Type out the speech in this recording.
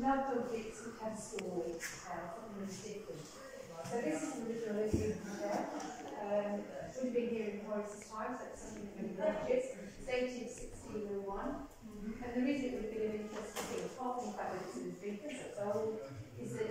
love those bits that have stories, something that's different. So this is the original issue there. Um, have been here in Horace's time, so it's something that we. It's dated mm-hmm. And the reason it would have been of interest to see, apart from the fact that it's in the so it's old, is that